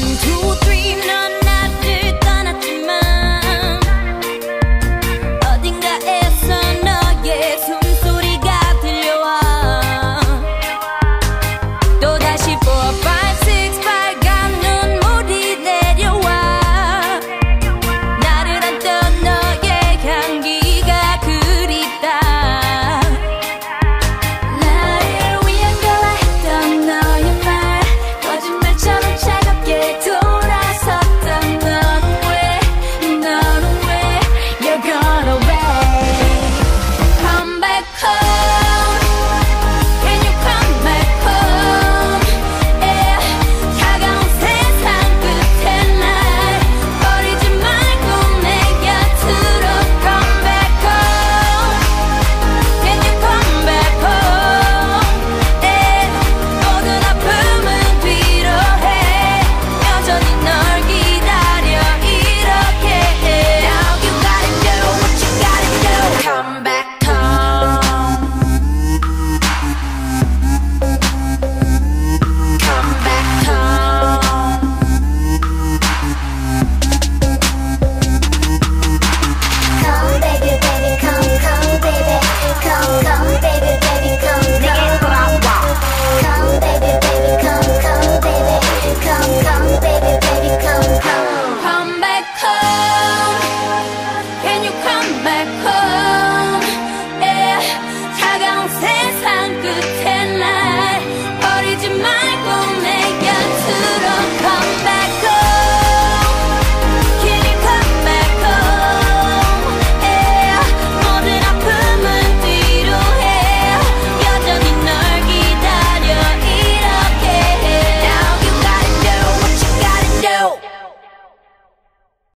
one, two. close